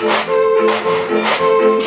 Pewnie laska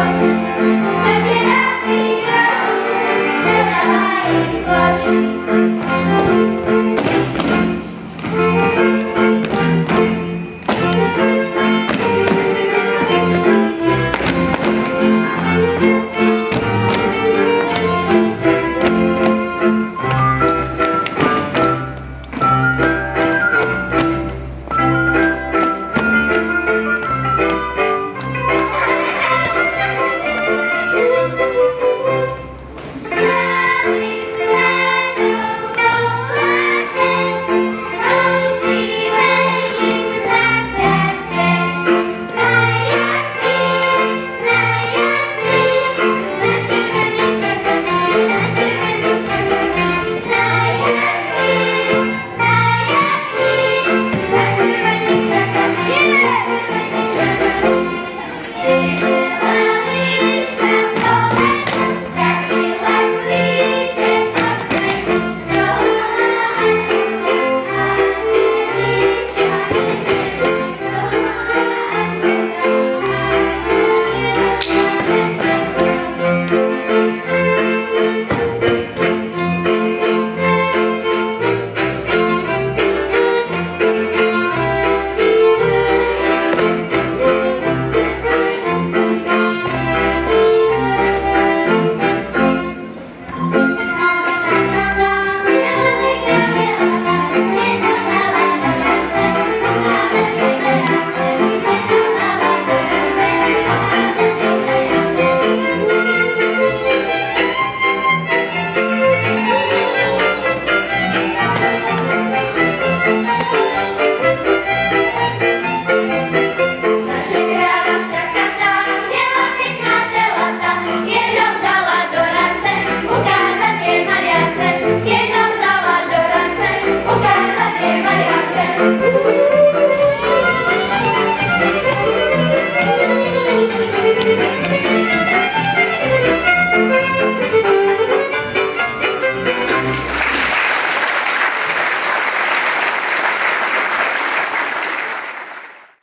paz.